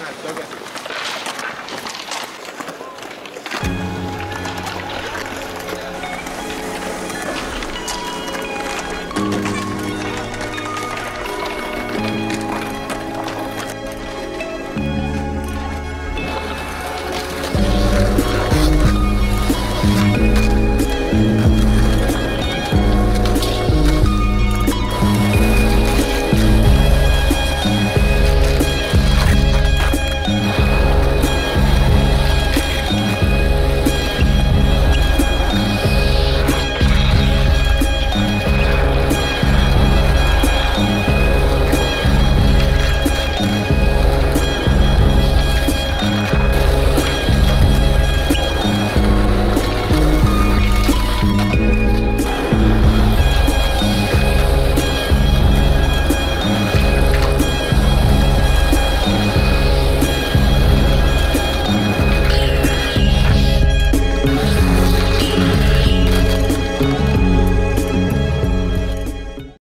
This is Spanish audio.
Ajá, toca.